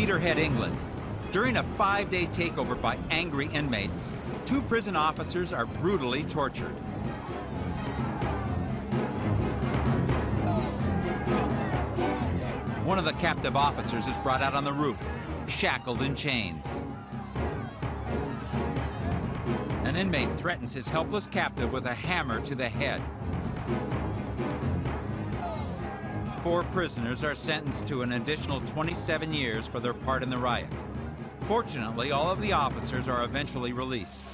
Peterhead, England. During a five-day takeover by angry inmates, two prison officers are brutally tortured. One of the captive officers is brought out on the roof, shackled in chains. An inmate threatens his helpless captive with a hammer to the head. Four prisoners are sentenced to an additional 27 years for their part in the riot. Fortunately, all of the officers are eventually released.